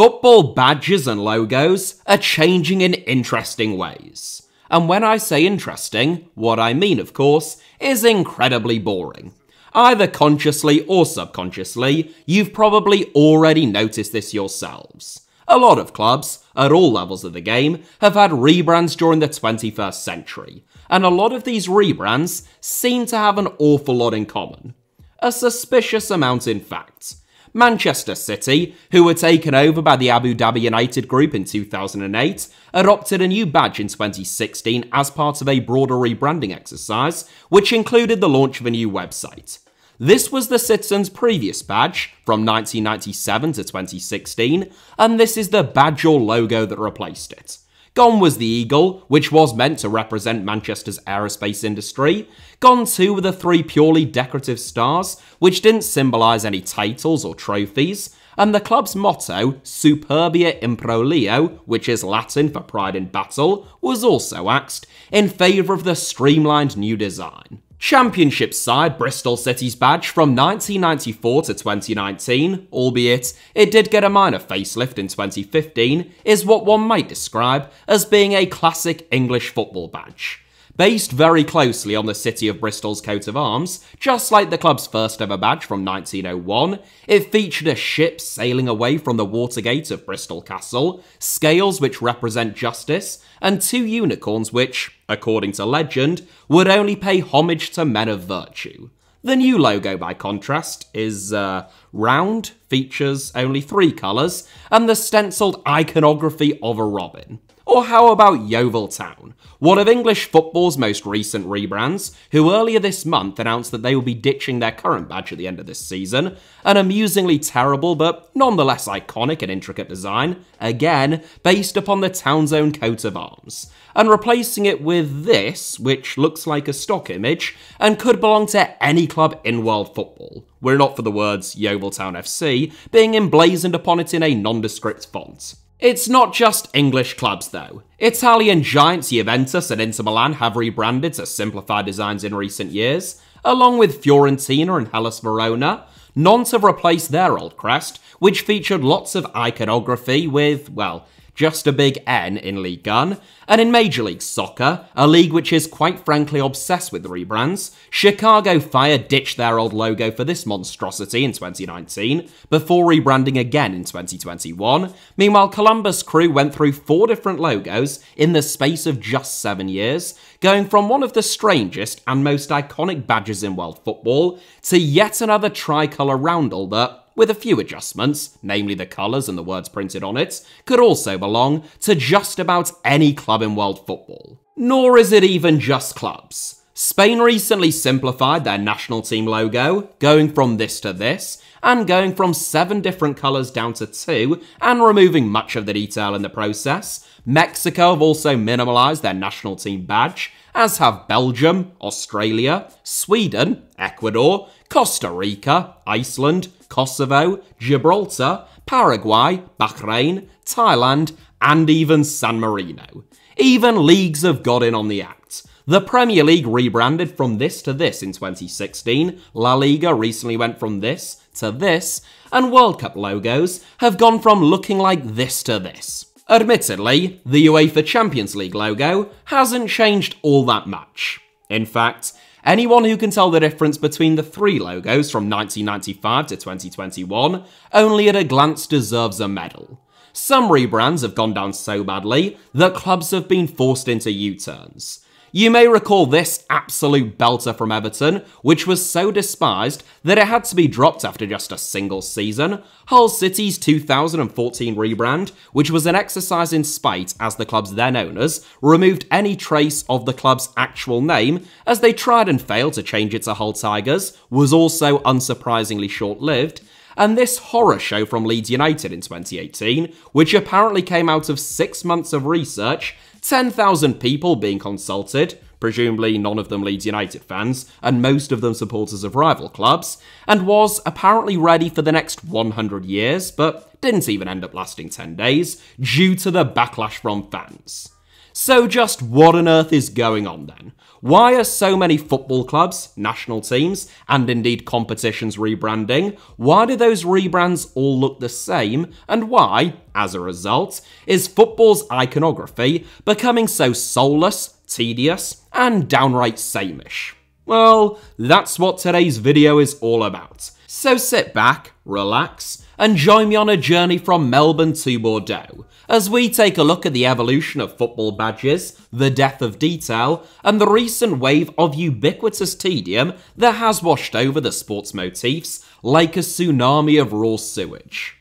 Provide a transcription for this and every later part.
Football badges and logos are changing in interesting ways. And when I say interesting, what I mean, of course, is incredibly boring. Either consciously or subconsciously, you've probably already noticed this yourselves. A lot of clubs, at all levels of the game, have had rebrands during the 21st century, and a lot of these rebrands seem to have an awful lot in common. A suspicious amount, in fact. Manchester City, who were taken over by the Abu Dhabi United Group in 2008, adopted a new badge in 2016 as part of a broader rebranding exercise, which included the launch of a new website. This was the Citizens' previous badge from 1997 to 2016, and this is the badge or logo that replaced it. Gone was the eagle, which was meant to represent Manchester's aerospace industry. Gone too were the three purely decorative stars, which didn't symbolise any titles or trophies. And the club's motto, Superbia in Proelio, which is Latin for pride in battle, was also axed in favour of the streamlined new design. Championship side Bristol City's badge from 1994 to 2019, albeit it did get a minor facelift in 2015, is what one might describe as being a classic English football badge. Based very closely on the City of Bristol's coat of arms, just like the club's first ever badge from 1901, it featured a ship sailing away from the Watergate of Bristol Castle, scales which represent justice, and two unicorns which, according to legend, would only pay homage to men of virtue. The new logo, by contrast, is uh, round, features only three colours, and the stenciled iconography of a robin. Or how about Yeovil Town, one of English football's most recent rebrands, who earlier this month announced that they will be ditching their current badge at the end of this season, an amusingly terrible but nonetheless iconic and intricate design, again based upon the town's own coat of arms, and replacing it with this, which looks like a stock image and could belong to any club in world football, were not for the words Yeovil Town FC being emblazoned upon it in a nondescript font. It's not just English clubs, though. Italian giants Juventus and Inter Milan have rebranded to simplify designs in recent years, along with Fiorentina and Hellas Verona. Nantes have replaced their old crest, which featured lots of iconography with, well, just a big N in League One, and in Major League Soccer, a league which is quite frankly obsessed with rebrands, Chicago Fire ditched their old logo for this monstrosity in 2019, before rebranding again in 2021. Meanwhile, Columbus Crew went through four different logos in the space of just seven years, going from one of the strangest and most iconic badges in world football to yet another tricolour roundel that with a few adjustments, namely the colours and the words printed on it, could also belong to just about any club in world football. Nor is it even just clubs. Spain recently simplified their national team logo, going from this to this, and going from seven different colours down to two, and removing much of the detail in the process. Mexico have also minimalised their national team badge, as have Belgium, Australia, Sweden, Ecuador, Costa Rica, Iceland, Kosovo, Gibraltar, Paraguay, Bahrain, Thailand, and even San Marino. Even leagues have got in on the act. The Premier League rebranded from this to this in 2016, La Liga recently went from this to this, and World Cup logos have gone from looking like this to this. Admittedly, the UEFA Champions League logo hasn't changed all that much. In fact, Anyone who can tell the difference between the three logos from 1995 to 2021 only at a glance deserves a medal. Some rebrands have gone down so badly that clubs have been forced into U-turns. You may recall this absolute belter from Everton, which was so despised that it had to be dropped after just a single season. Hull City's 2014 rebrand, which was an exercise in spite as the club's then owners removed any trace of the club's actual name as they tried and failed to change it to Hull Tigers, was also unsurprisingly short lived and this horror show from Leeds United in 2018, which apparently came out of six months of research 10,000 people being consulted, presumably none of them Leeds United fans, and most of them supporters of rival clubs, and was apparently ready for the next 100 years, but didn't even end up lasting 10 days, due to the backlash from fans. So just what on earth is going on then? Why are so many football clubs, national teams, and indeed competitions rebranding? Why do those rebrands all look the same? And why, as a result, is football's iconography becoming so soulless, tedious, and downright sameish? Well, that's what today's video is all about. So sit back, relax, and join me on a journey from Melbourne to Bordeaux as we take a look at the evolution of football badges, the death of detail, and the recent wave of ubiquitous tedium that has washed over the sport's motifs like a tsunami of raw sewage.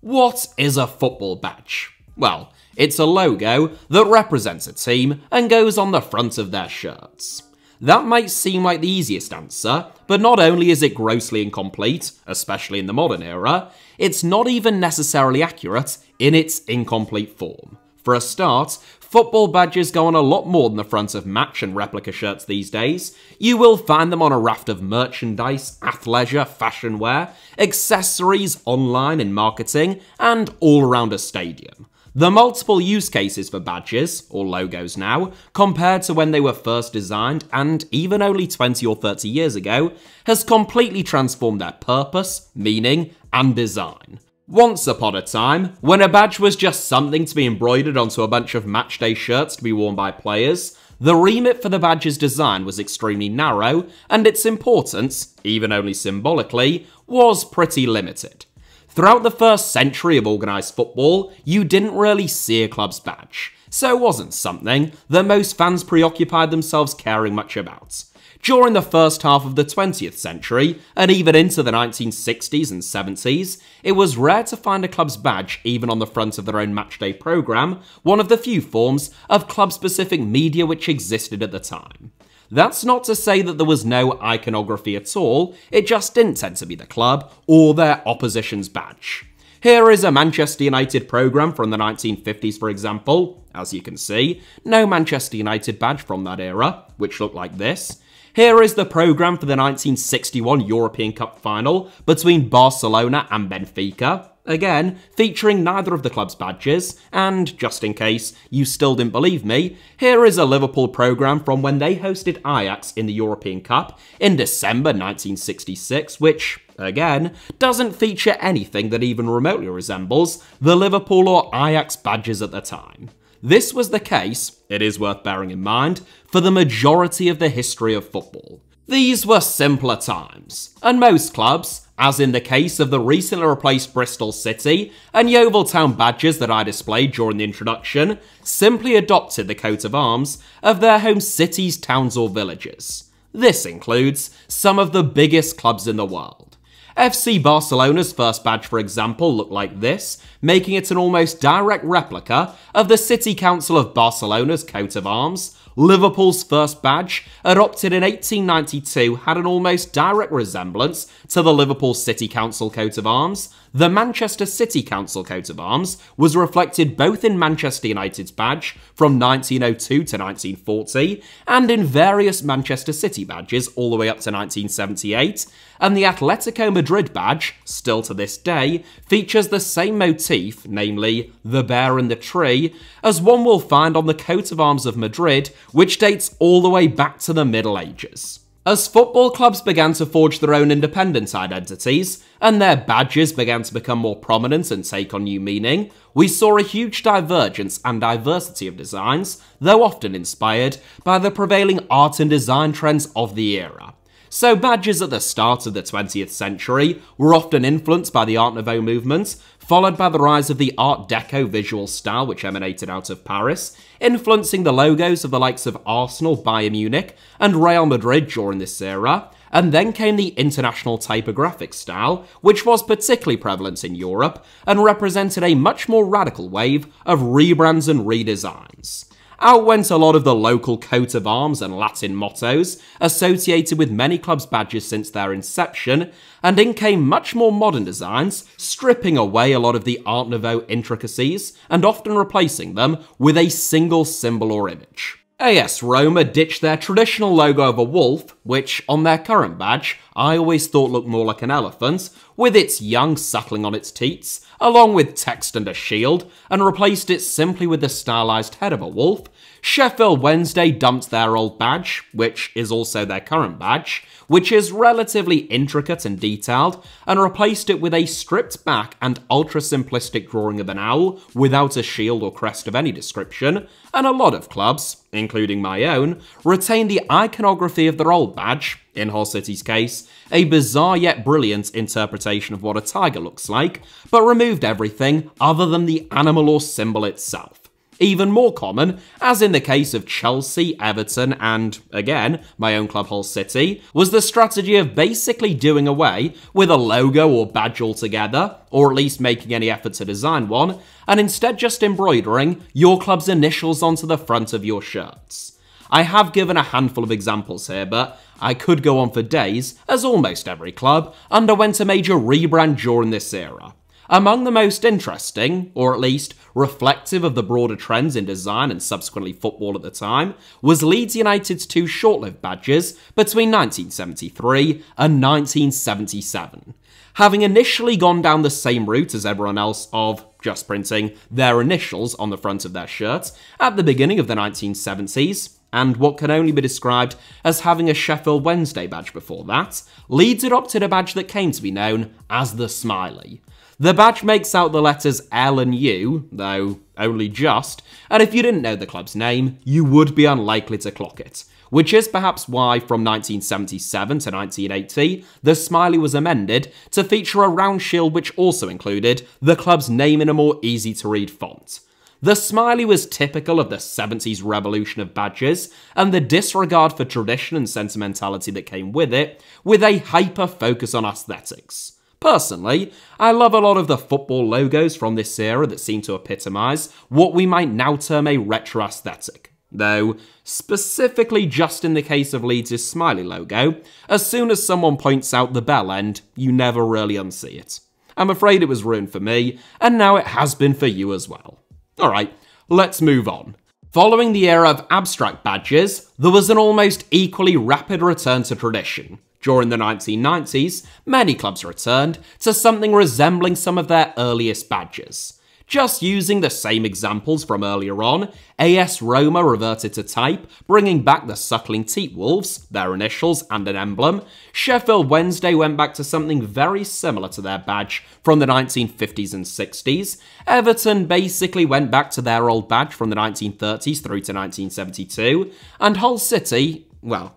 What is a football badge? Well, it's a logo that represents a team and goes on the front of their shirts. That might seem like the easiest answer, but not only is it grossly incomplete, especially in the modern era, it's not even necessarily accurate in its incomplete form. For a start, football badges go on a lot more than the front of match and replica shirts these days. You will find them on a raft of merchandise, athleisure, fashion wear, accessories, online and marketing, and all around a stadium. The multiple use cases for badges, or logos now, compared to when they were first designed and even only 20 or 30 years ago, has completely transformed their purpose, meaning, and design. Once upon a time, when a badge was just something to be embroidered onto a bunch of matchday shirts to be worn by players, the remit for the badge's design was extremely narrow, and its importance, even only symbolically, was pretty limited. Throughout the first century of organised football, you didn't really see a club's badge, so it wasn't something that most fans preoccupied themselves caring much about. During the first half of the 20th century, and even into the 1960s and 70s, it was rare to find a club's badge even on the front of their own matchday programme, one of the few forms of club specific media which existed at the time. That's not to say that there was no iconography at all, it just didn't tend to be the club or their opposition's badge. Here is a Manchester United programme from the 1950s, for example. As you can see, no Manchester United badge from that era, which looked like this. Here is the programme for the 1961 European Cup final between Barcelona and Benfica. Again, featuring neither of the club's badges, and just in case you still didn't believe me, here is a Liverpool programme from when they hosted Ajax in the European Cup in December 1966, which, again, doesn't feature anything that even remotely resembles the Liverpool or Ajax badges at the time. This was the case, it is worth bearing in mind, for the majority of the history of football. These were simpler times, and most clubs, as in the case of the recently replaced Bristol City and Yeovil Town badges that I displayed during the introduction, simply adopted the coat of arms of their home cities, towns, or villages. This includes some of the biggest clubs in the world. FC Barcelona's first badge, for example, looked like this, making it an almost direct replica of the City Council of Barcelona's coat of arms, Liverpool's first badge, adopted in 1892, had an almost direct resemblance to the Liverpool City Council coat of arms. The Manchester City Council coat of arms was reflected both in Manchester United's badge from 1902 to 1940 and in various Manchester City badges all the way up to 1978, and the Atletico Madrid badge, still to this day, features the same motif, namely the bear and the tree, as one will find on the coat of arms of Madrid, which dates all the way back to the Middle Ages. As football clubs began to forge their own independent identities, and their badges began to become more prominent and take on new meaning, we saw a huge divergence and diversity of designs, though often inspired by the prevailing art and design trends of the era. So badges at the start of the 20th century were often influenced by the Art Nouveau movement, followed by the rise of the Art Deco visual style which emanated out of Paris, influencing the logos of the likes of Arsenal, Bayern Munich, and Real Madrid during this era, and then came the international typographic style, which was particularly prevalent in Europe and represented a much more radical wave of rebrands and redesigns. Out went a lot of the local coat of arms and Latin mottos associated with many clubs' badges since their inception, and in came much more modern designs, stripping away a lot of the Art Nouveau intricacies and often replacing them with a single symbol or image. AS Roma ditched their traditional logo of a wolf, which, on their current badge, I always thought looked more like an elephant, with its young suckling on its teats, along with text and a shield, and replaced it simply with the stylized head of a wolf, Sheffield Wednesday dumped their old badge, which is also their current badge, which is relatively intricate and detailed, and replaced it with a stripped back and ultra simplistic drawing of an owl without a shield or crest of any description, and a lot of clubs, including my own, retain the iconography of their old badge, in Hull City's case, a bizarre yet brilliant interpretation of what a tiger looks like, but removed everything other than the animal or symbol itself. Even more common, as in the case of Chelsea, Everton, and, again, my own club Hull City, was the strategy of basically doing away with a logo or badge altogether, or at least making any effort to design one, and instead just embroidering your club's initials onto the front of your shirts. I have given a handful of examples here, but I could go on for days, as almost every club underwent a major rebrand during this era. Among the most interesting, or at least reflective of the broader trends in design and subsequently football at the time, was Leeds United's two short lived badges between 1973 and 1977. Having initially gone down the same route as everyone else of just printing their initials on the front of their shirt at the beginning of the 1970s, and what can only be described as having a Sheffield Wednesday badge before that, Leeds adopted a badge that came to be known as the Smiley. The badge makes out the letters L and U, though only just, and if you didn't know the club's name, you would be unlikely to clock it. Which is perhaps why, from 1977 to 1980, the smiley was amended to feature a round shield which also included the club's name in a more easy to read font. The smiley was typical of the 70s revolution of badges and the disregard for tradition and sentimentality that came with it, with a hyper focus on aesthetics. Personally, I love a lot of the football logos from this era that seem to epitomise what we might now term a retro aesthetic. Though, specifically just in the case of Leeds' smiley logo, as soon as someone points out the bell end, you never really unsee it. I'm afraid it was ruined for me, and now it has been for you as well. Alright, let's move on. Following the era of abstract badges, there was an almost equally rapid return to tradition. During the 1990s, many clubs returned to something resembling some of their earliest badges. Just using the same examples from earlier on, AS Roma reverted to type, bringing back the suckling teat wolves, their initials, and an emblem. Sheffield Wednesday went back to something very similar to their badge from the 1950s and 60s. Everton basically went back to their old badge from the 1930s through to 1972. And Hull City, well,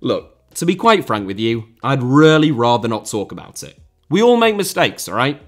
look, to be quite frank with you, I'd really rather not talk about it. We all make mistakes, alright?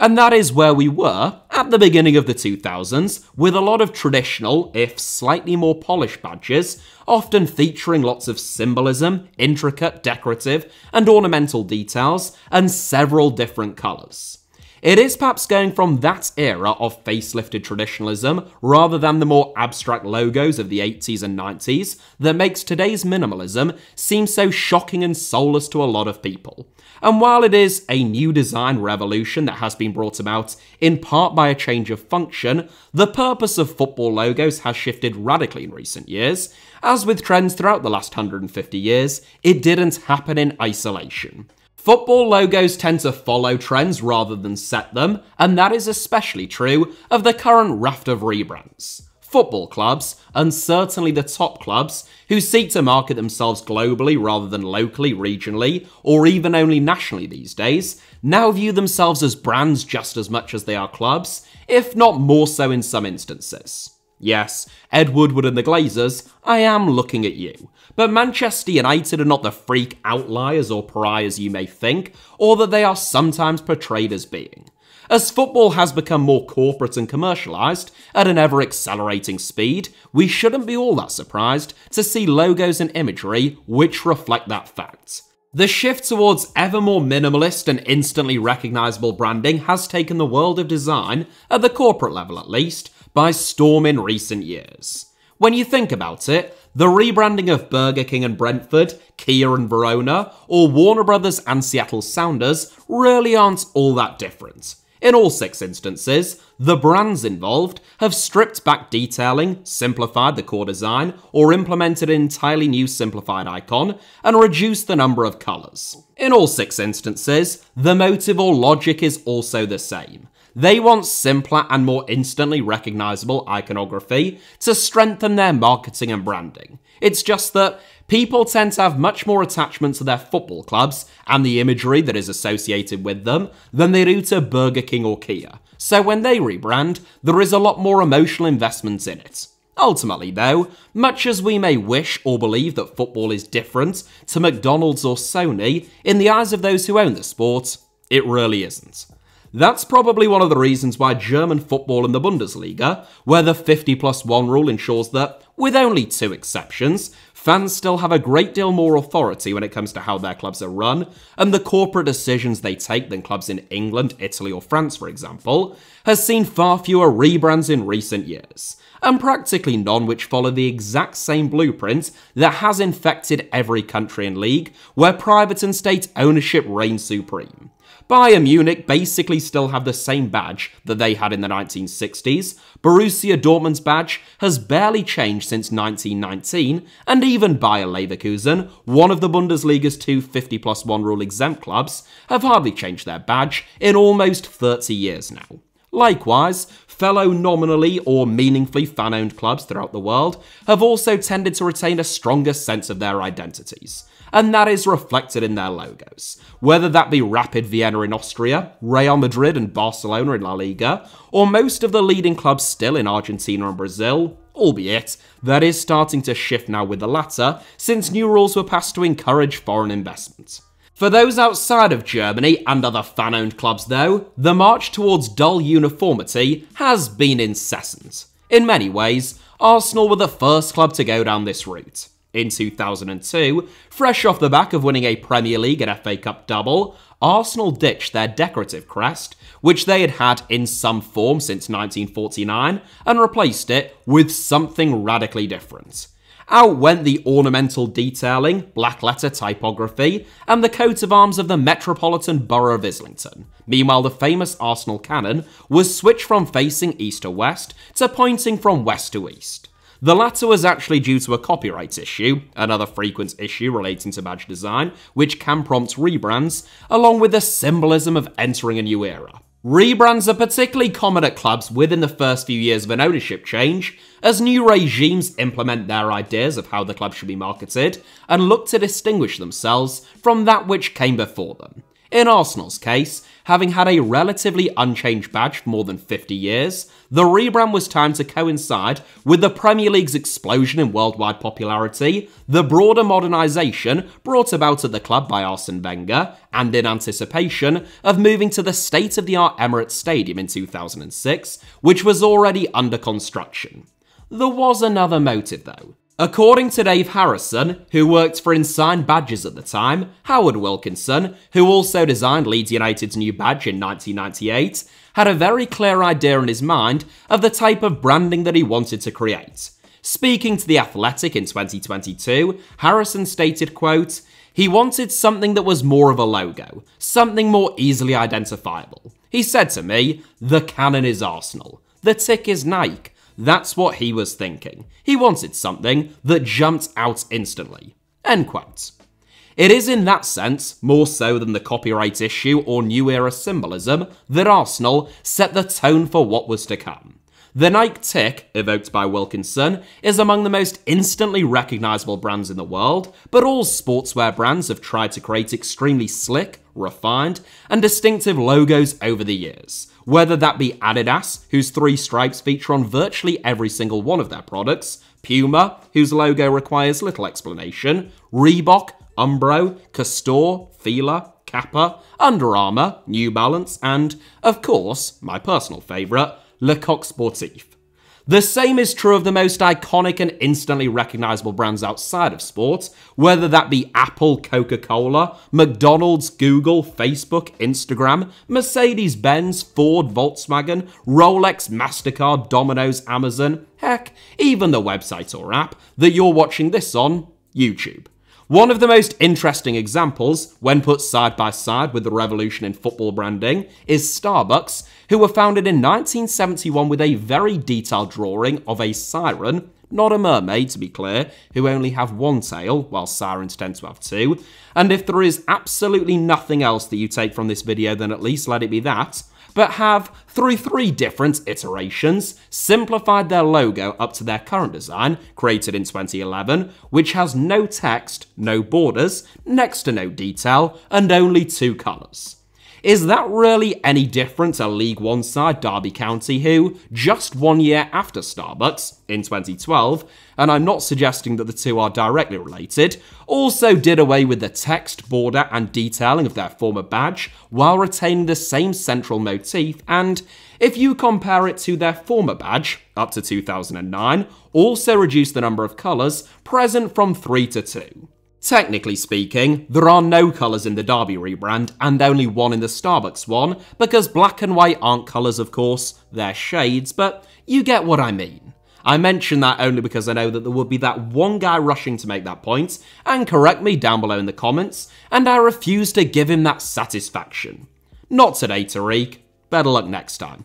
And that is where we were at the beginning of the 2000s, with a lot of traditional, if slightly more polished badges, often featuring lots of symbolism, intricate, decorative, and ornamental details, and several different colours. It is perhaps going from that era of facelifted traditionalism rather than the more abstract logos of the 80s and 90s that makes today's minimalism seem so shocking and soulless to a lot of people. And while it is a new design revolution that has been brought about in part by a change of function, the purpose of football logos has shifted radically in recent years. As with trends throughout the last 150 years, it didn't happen in isolation. Football logos tend to follow trends rather than set them, and that is especially true of the current raft of rebrands. Football clubs, and certainly the top clubs, who seek to market themselves globally rather than locally, regionally, or even only nationally these days, now view themselves as brands just as much as they are clubs, if not more so in some instances. Yes, Ed Woodward and the Glazers, I am looking at you. But Manchester United are not the freak outliers or pariahs you may think, or that they are sometimes portrayed as being. As football has become more corporate and commercialised at an ever accelerating speed, we shouldn't be all that surprised to see logos and imagery which reflect that fact. The shift towards ever more minimalist and instantly recognisable branding has taken the world of design, at the corporate level at least, by storm in recent years. When you think about it, the rebranding of Burger King and Brentford, Kia and Verona, or Warner Brothers and Seattle Sounders really aren't all that different. In all six instances, the brands involved have stripped back detailing, simplified the core design, or implemented an entirely new simplified icon, and reduced the number of colours. In all six instances, the motive or logic is also the same. They want simpler and more instantly recognisable iconography to strengthen their marketing and branding. It's just that people tend to have much more attachment to their football clubs and the imagery that is associated with them than they do to Burger King or Kia. So when they rebrand, there is a lot more emotional investment in it. Ultimately, though, much as we may wish or believe that football is different to McDonald's or Sony, in the eyes of those who own the sport, it really isn't. That's probably one of the reasons why German football in the Bundesliga, where the 50 plus 1 rule ensures that, with only two exceptions, fans still have a great deal more authority when it comes to how their clubs are run and the corporate decisions they take than clubs in England, Italy, or France, for example, has seen far fewer rebrands in recent years, and practically none which follow the exact same blueprint that has infected every country and league where private and state ownership reigns supreme. Bayern Munich basically still have the same badge that they had in the 1960s. Borussia Dortmund's badge has barely changed since 1919, and even Bayer Leverkusen, one of the Bundesliga's two 50 plus 1 rule exempt clubs, have hardly changed their badge in almost 30 years now. Likewise, fellow nominally or meaningfully fan owned clubs throughout the world have also tended to retain a stronger sense of their identities and that is reflected in their logos. Whether that be Rapid Vienna in Austria, Real Madrid and Barcelona in La Liga, or most of the leading clubs still in Argentina and Brazil, albeit that is starting to shift now with the latter, since new rules were passed to encourage foreign investment. For those outside of Germany and other fan owned clubs, though, the march towards dull uniformity has been incessant. In many ways, Arsenal were the first club to go down this route. In 2002, fresh off the back of winning a Premier League and FA Cup double, Arsenal ditched their decorative crest, which they had had in some form since 1949, and replaced it with something radically different. Out went the ornamental detailing, black letter typography, and the coat of arms of the Metropolitan Borough of Islington. Meanwhile, the famous Arsenal cannon was switched from facing east to west to pointing from west to east. The latter was actually due to a copyright issue, another frequent issue relating to badge design, which can prompt rebrands, along with the symbolism of entering a new era. Rebrands are particularly common at clubs within the first few years of an ownership change, as new regimes implement their ideas of how the club should be marketed and look to distinguish themselves from that which came before them. In Arsenal's case, having had a relatively unchanged badge for more than 50 years, the rebrand was timed to coincide with the Premier League's explosion in worldwide popularity, the broader modernisation brought about at the club by Arsene Wenger, and in anticipation of moving to the state of the art Emirates Stadium in 2006, which was already under construction. There was another motive though. According to Dave Harrison, who worked for Ensign Badges at the time, Howard Wilkinson, who also designed Leeds United's new badge in 1998, had a very clear idea in his mind of the type of branding that he wanted to create. Speaking to The Athletic in 2022, Harrison stated, quote, he wanted something that was more of a logo, something more easily identifiable. He said to me, the cannon is Arsenal, the tick is Nike, that's what he was thinking. He wanted something that jumped out instantly. End quote. It is in that sense, more so than the copyright issue or new era symbolism, that Arsenal set the tone for what was to come. The Nike tick, evoked by Wilkinson, is among the most instantly recognisable brands in the world, but all sportswear brands have tried to create extremely slick, refined, and distinctive logos over the years whether that be Adidas, whose three stripes feature on virtually every single one of their products, Puma, whose logo requires little explanation, Reebok, Umbro, Castore, Fila, Kappa, Under Armour, New Balance, and, of course, my personal favourite, Le Coq Sportif. The same is true of the most iconic and instantly recognizable brands outside of sports, whether that be Apple, Coca Cola, McDonald's, Google, Facebook, Instagram, Mercedes Benz, Ford, Volkswagen, Rolex, MasterCard, Domino's, Amazon, heck, even the website or app that you're watching this on, YouTube. One of the most interesting examples, when put side by side with the revolution in football branding, is Starbucks, who were founded in 1971 with a very detailed drawing of a siren, not a mermaid to be clear, who only have one tail, while sirens tend to have two. And if there is absolutely nothing else that you take from this video, then at least let it be that but have, through three different iterations, simplified their logo up to their current design, created in 2011, which has no text, no borders, next to no detail, and only two colours. Is that really any different to League One side Derby County, who, just one year after Starbucks, in 2012, and I'm not suggesting that the two are directly related, also did away with the text, border, and detailing of their former badge while retaining the same central motif, and if you compare it to their former badge, up to 2009, also reduced the number of colours present from 3 to 2. Technically speaking, there are no colours in the Derby rebrand and only one in the Starbucks one, because black and white aren't colours of course, they're shades, but you get what I mean. I mention that only because I know that there would be that one guy rushing to make that point, and correct me down below in the comments, and I refuse to give him that satisfaction. Not today, Tariq. Better luck next time.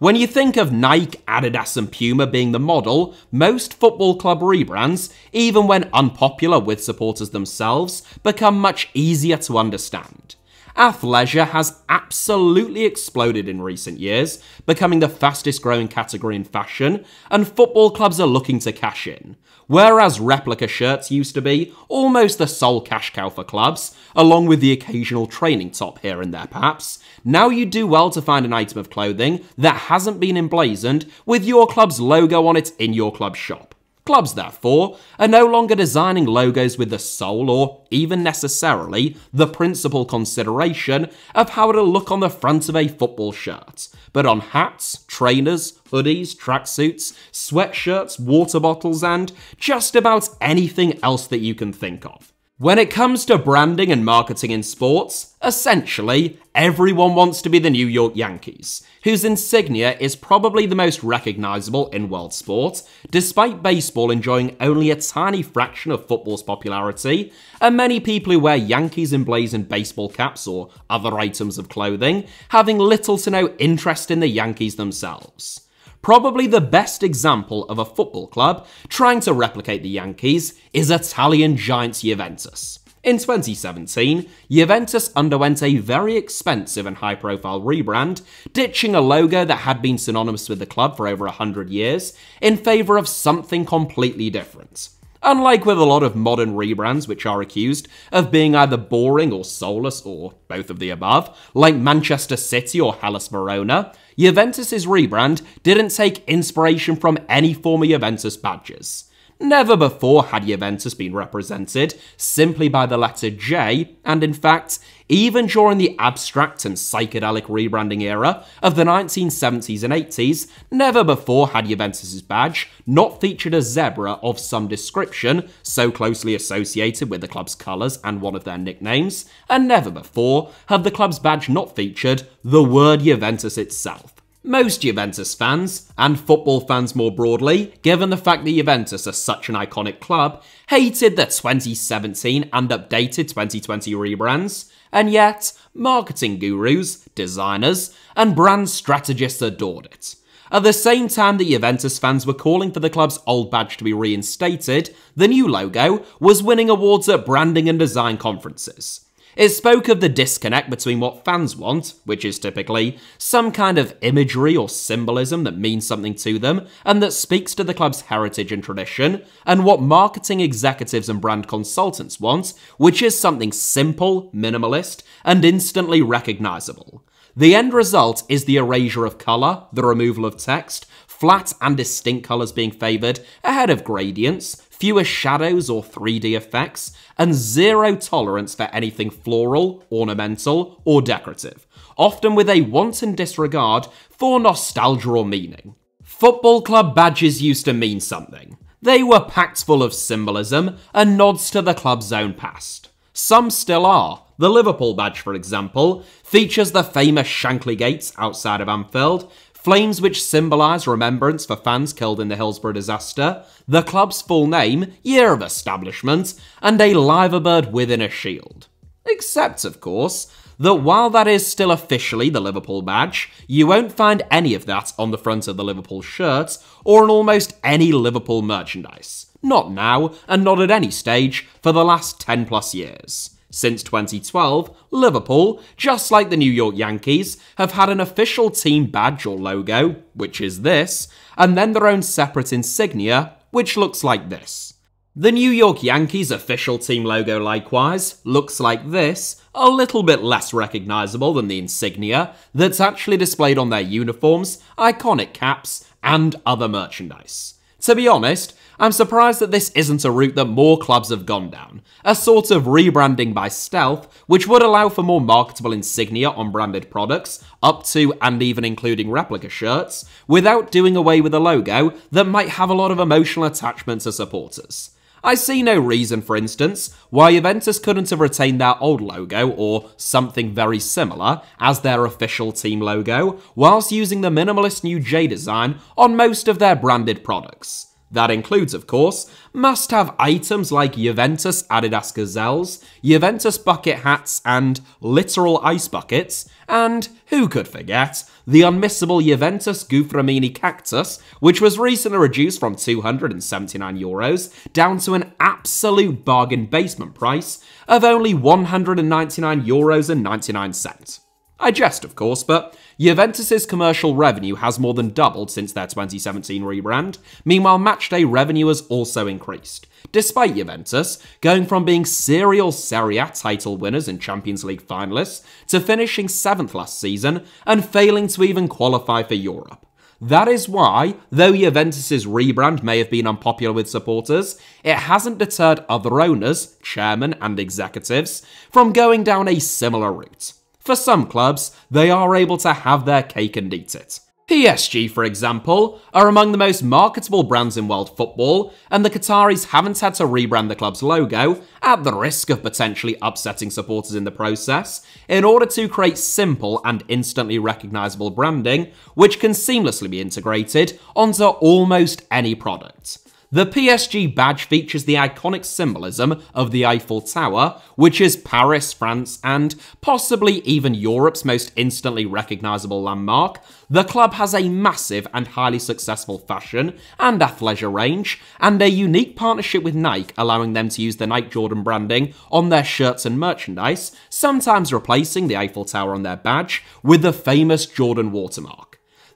When you think of Nike, Adidas, and Puma being the model, most football club rebrands, even when unpopular with supporters themselves, become much easier to understand. Athleisure has absolutely exploded in recent years, becoming the fastest growing category in fashion, and football clubs are looking to cash in. Whereas replica shirts used to be almost the sole cash cow for clubs, along with the occasional training top here and there perhaps, now you do well to find an item of clothing that hasn't been emblazoned with your club's logo on it in your club shop. Clubs, therefore, are no longer designing logos with the sole or even necessarily the principal consideration of how it'll look on the front of a football shirt, but on hats, trainers, hoodies, tracksuits, sweatshirts, water bottles, and just about anything else that you can think of. When it comes to branding and marketing in sports, essentially, everyone wants to be the New York Yankees, whose insignia is probably the most recognizable in world sport, despite baseball enjoying only a tiny fraction of football's popularity, and many people who wear Yankees emblazoned baseball caps or other items of clothing having little to no interest in the Yankees themselves. Probably the best example of a football club trying to replicate the Yankees is Italian giants Juventus. In 2017, Juventus underwent a very expensive and high profile rebrand, ditching a logo that had been synonymous with the club for over 100 years in favour of something completely different. Unlike with a lot of modern rebrands which are accused of being either boring or soulless or both of the above, like Manchester City or Hellas Verona, Juventus's rebrand didn't take inspiration from any former Juventus badges. Never before had Juventus been represented simply by the letter J, and in fact, even during the abstract and psychedelic rebranding era of the 1970s and 80s, never before had Juventus's badge not featured a zebra of some description so closely associated with the club's colours and one of their nicknames, and never before had the club's badge not featured the word Juventus itself. Most Juventus fans, and football fans more broadly, given the fact that Juventus are such an iconic club, hated the 2017 and updated 2020 rebrands, and yet, marketing gurus, designers, and brand strategists adored it. At the same time that Juventus fans were calling for the club's old badge to be reinstated, the new logo was winning awards at branding and design conferences. It spoke of the disconnect between what fans want, which is typically some kind of imagery or symbolism that means something to them and that speaks to the club's heritage and tradition, and what marketing executives and brand consultants want, which is something simple, minimalist, and instantly recognizable. The end result is the erasure of colour, the removal of text, flat and distinct colours being favoured ahead of gradients, fewer shadows or 3D effects, and zero tolerance for anything floral, ornamental, or decorative, often with a wanton disregard for nostalgia or meaning. Football club badges used to mean something. They were packed full of symbolism and nods to the club's own past. Some still are. The Liverpool badge, for example, features the famous Shankly Gates outside of Anfield, flames which symbolise remembrance for fans killed in the Hillsborough disaster, the club's full name, year of establishment, and a liver bird within a shield. Except, of course, that while that is still officially the Liverpool badge, you won't find any of that on the front of the Liverpool shirt or on almost any Liverpool merchandise. Not now, and not at any stage for the last 10 plus years. Since 2012, Liverpool, just like the New York Yankees, have had an official team badge or logo, which is this, and then their own separate insignia, which looks like this. The New York Yankees official team logo likewise looks like this, a little bit less recognisable than the insignia that's actually displayed on their uniforms, iconic caps, and other merchandise. To be honest, I'm surprised that this isn't a route that more clubs have gone down, a sort of rebranding by stealth, which would allow for more marketable insignia on branded products, up to and even including replica shirts, without doing away with a logo that might have a lot of emotional attachment to supporters. I see no reason, for instance, why Juventus couldn't have retained their old logo or something very similar as their official team logo, whilst using the minimalist new J design on most of their branded products. That includes, of course, must have items like Juventus Adidas gazelles, Juventus bucket hats, and literal ice buckets, and who could forget, the unmissable Juventus Gufframini cactus, which was recently reduced from 279 euros down to an absolute bargain basement price of only 199 euros and 99 cents. I jest, of course, but Juventus's commercial revenue has more than doubled since their 2017 rebrand. Meanwhile, matchday revenue has also increased, despite Juventus going from being serial Serie A title winners and Champions League finalists to finishing 7th last season and failing to even qualify for Europe. That is why, though Juventus's rebrand may have been unpopular with supporters, it hasn't deterred other owners, chairmen, and executives from going down a similar route. For some clubs, they are able to have their cake and eat it. PSG, for example, are among the most marketable brands in world football, and the Qataris haven't had to rebrand the club's logo, at the risk of potentially upsetting supporters in the process, in order to create simple and instantly recognisable branding, which can seamlessly be integrated onto almost any product. The PSG badge features the iconic symbolism of the Eiffel Tower, which is Paris, France, and possibly even Europe's most instantly recognisable landmark. The club has a massive and highly successful fashion and athleisure range, and a unique partnership with Nike, allowing them to use the Nike Jordan branding on their shirts and merchandise, sometimes replacing the Eiffel Tower on their badge with the famous Jordan watermark.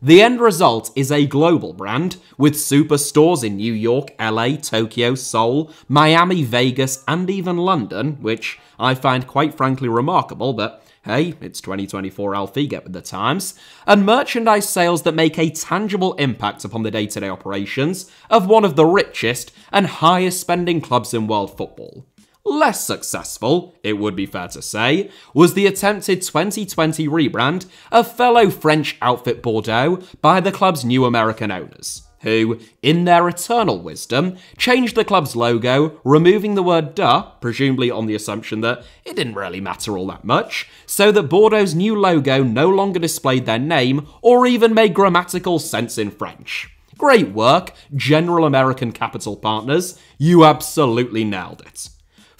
The end result is a global brand with superstores in New York, LA, Tokyo, Seoul, Miami, Vegas, and even London, which I find quite frankly remarkable, but hey, it's 2024 Alfie, get with the times, and merchandise sales that make a tangible impact upon the day to day operations of one of the richest and highest spending clubs in world football. Less successful, it would be fair to say, was the attempted 2020 rebrand of fellow French outfit Bordeaux by the club's new American owners, who, in their eternal wisdom, changed the club's logo, removing the word duh, presumably on the assumption that it didn't really matter all that much, so that Bordeaux's new logo no longer displayed their name or even made grammatical sense in French. Great work, General American Capital Partners, you absolutely nailed it.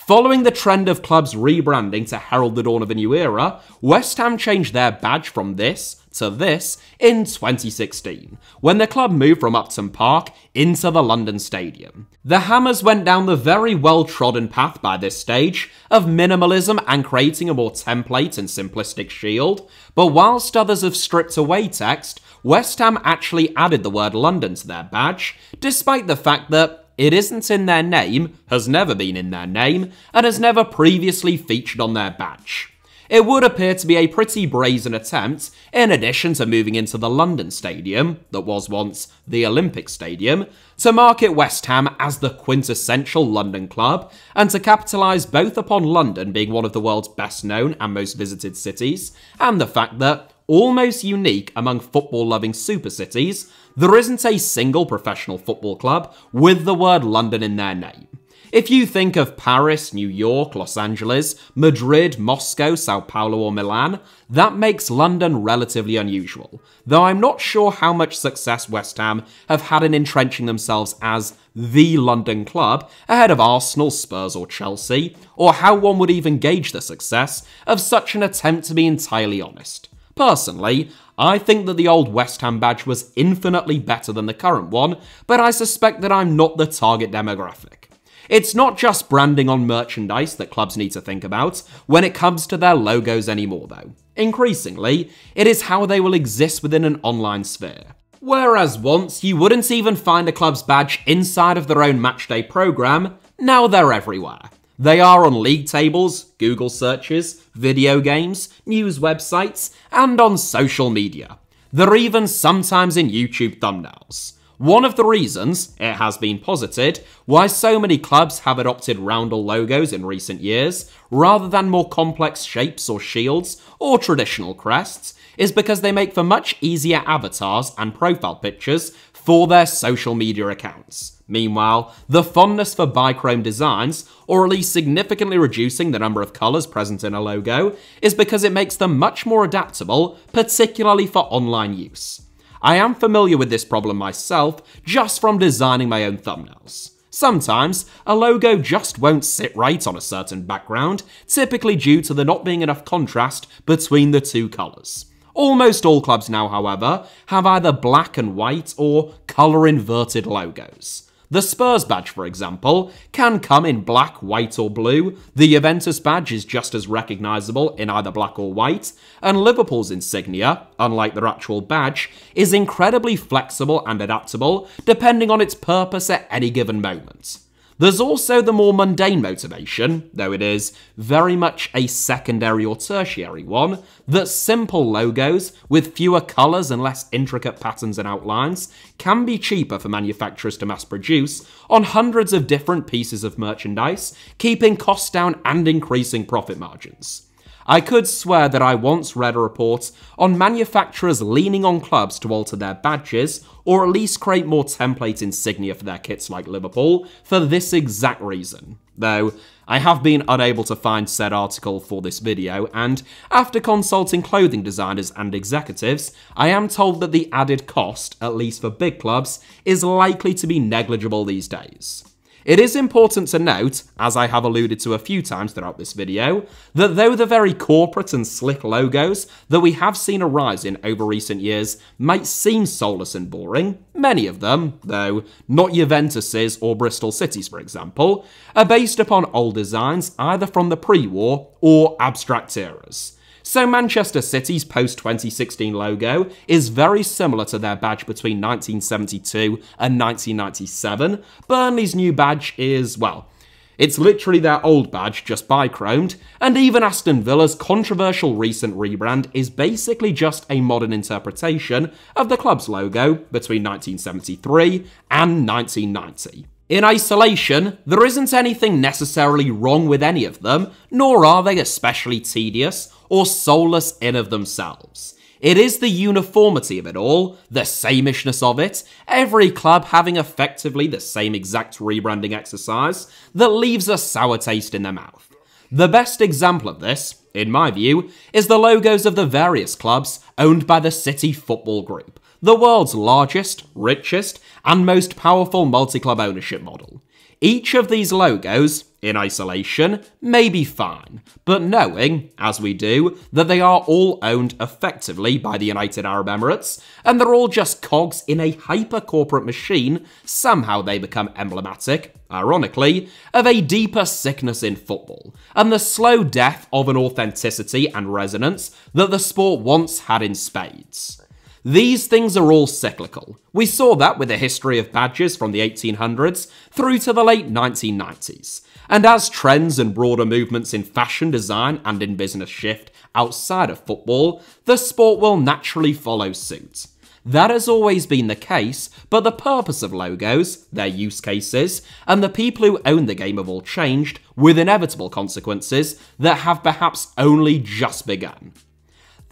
Following the trend of clubs rebranding to herald the dawn of a new era, West Ham changed their badge from this to this in 2016, when the club moved from Upton Park into the London Stadium. The Hammers went down the very well trodden path by this stage of minimalism and creating a more template and simplistic shield, but whilst others have stripped away text, West Ham actually added the word London to their badge, despite the fact that it isn't in their name, has never been in their name, and has never previously featured on their badge. It would appear to be a pretty brazen attempt, in addition to moving into the London Stadium, that was once the Olympic Stadium, to market West Ham as the quintessential London club, and to capitalise both upon London being one of the world's best known and most visited cities, and the fact that, almost unique among football loving super cities, there isn't a single professional football club with the word London in their name. If you think of Paris, New York, Los Angeles, Madrid, Moscow, Sao Paulo, or Milan, that makes London relatively unusual, though I'm not sure how much success West Ham have had in entrenching themselves as the London club ahead of Arsenal, Spurs, or Chelsea, or how one would even gauge the success of such an attempt to be entirely honest. Personally, I think that the old West Ham badge was infinitely better than the current one, but I suspect that I'm not the target demographic. It's not just branding on merchandise that clubs need to think about when it comes to their logos anymore, though. Increasingly, it is how they will exist within an online sphere. Whereas once you wouldn't even find a club's badge inside of their own matchday program, now they're everywhere. They are on league tables, Google searches, video games, news websites, and on social media. They're even sometimes in YouTube thumbnails. One of the reasons, it has been posited, why so many clubs have adopted roundel logos in recent years, rather than more complex shapes or shields, or traditional crests, is because they make for much easier avatars and profile pictures for their social media accounts. Meanwhile, the fondness for bichrome designs, or at least significantly reducing the number of colours present in a logo, is because it makes them much more adaptable, particularly for online use. I am familiar with this problem myself just from designing my own thumbnails. Sometimes, a logo just won't sit right on a certain background, typically due to there not being enough contrast between the two colours. Almost all clubs now, however, have either black and white or colour inverted logos. The Spurs badge, for example, can come in black, white, or blue. The Juventus badge is just as recognisable in either black or white, and Liverpool's insignia, unlike their actual badge, is incredibly flexible and adaptable depending on its purpose at any given moment. There's also the more mundane motivation, though it is very much a secondary or tertiary one, that simple logos, with fewer colours and less intricate patterns and outlines, can be cheaper for manufacturers to mass produce on hundreds of different pieces of merchandise, keeping costs down and increasing profit margins. I could swear that I once read a report on manufacturers leaning on clubs to alter their badges, or at least create more template insignia for their kits like Liverpool, for this exact reason. Though, I have been unable to find said article for this video, and after consulting clothing designers and executives, I am told that the added cost, at least for big clubs, is likely to be negligible these days. It is important to note, as I have alluded to a few times throughout this video, that though the very corporate and slick logos that we have seen arise in over recent years might seem soulless and boring, many of them, though not Juventus's or Bristol City's for example, are based upon old designs either from the pre-war or abstract eras. So Manchester City's post-2016 logo is very similar to their badge between 1972 and 1997. Burnley's new badge is, well, it's literally their old badge, just bichromed, and even Aston Villa's controversial recent rebrand is basically just a modern interpretation of the club's logo between 1973 and 1990. In isolation, there isn't anything necessarily wrong with any of them, nor are they especially tedious or soulless in of themselves. It is the uniformity of it all, the sameness of it, every club having effectively the same exact rebranding exercise, that leaves a sour taste in their mouth. The best example of this, in my view, is the logos of the various clubs owned by the City Football Group, the world's largest, richest, and most powerful multi-club ownership model. Each of these logos, in isolation, may be fine, but knowing, as we do, that they are all owned effectively by the United Arab Emirates, and they're all just cogs in a hyper-corporate machine, somehow they become emblematic, ironically, of a deeper sickness in football, and the slow death of an authenticity and resonance that the sport once had in spades. These things are all cyclical. We saw that with the history of badges from the 1800s through to the late 1990s. And as trends and broader movements in fashion design and in business shift outside of football, the sport will naturally follow suit. That has always been the case, but the purpose of logos, their use cases, and the people who own the game have all changed, with inevitable consequences that have perhaps only just begun.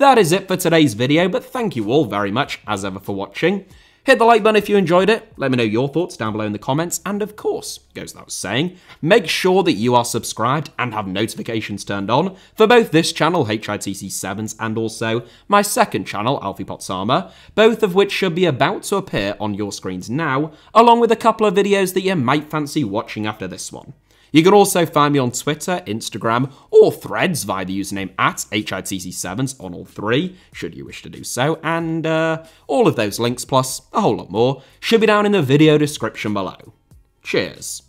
That is it for today's video, but thank you all very much as ever for watching. Hit the like button if you enjoyed it. Let me know your thoughts down below in the comments. And of course, goes without saying, make sure that you are subscribed and have notifications turned on for both this channel, HITC Sevens, and also my second channel, Alfie Potts Harmer, both of which should be about to appear on your screens now, along with a couple of videos that you might fancy watching after this one. You can also find me on Twitter, Instagram, or threads via the username at HITCSevens on all three, should you wish to do so, and uh, all of those links plus a whole lot more should be down in the video description below. Cheers.